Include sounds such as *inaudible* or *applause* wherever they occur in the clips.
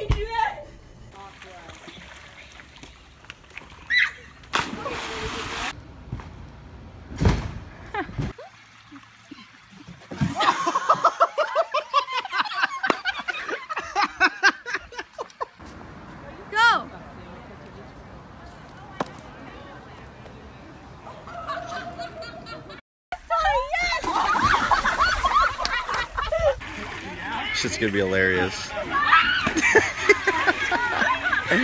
Let me do that. Shit's gonna be hilarious. Oh,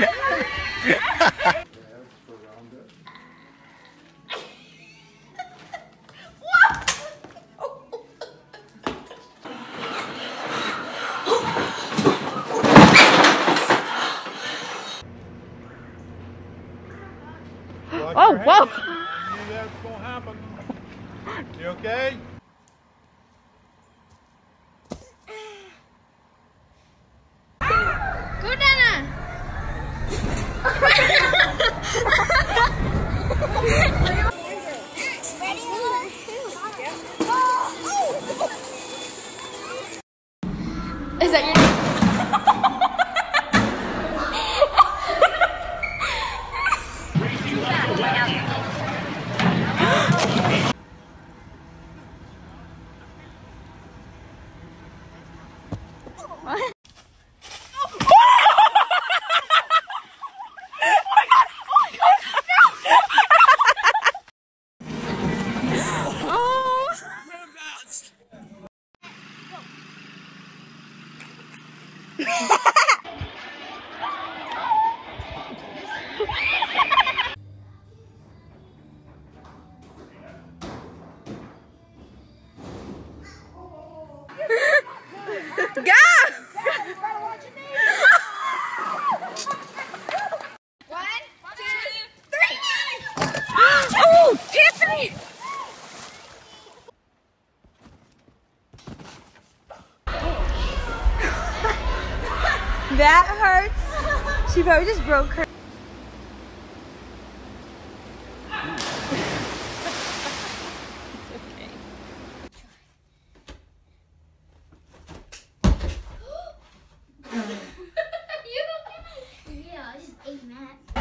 whoa. You knew that was gonna happen. You okay? Go, Dana! Is that your One, two, three! *gasps* Oh, Tiffany! That hurts. She probably just broke her. *laughs* Yeah, I just ate Matt.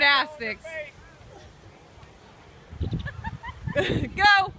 gymnastics. *laughs* Go!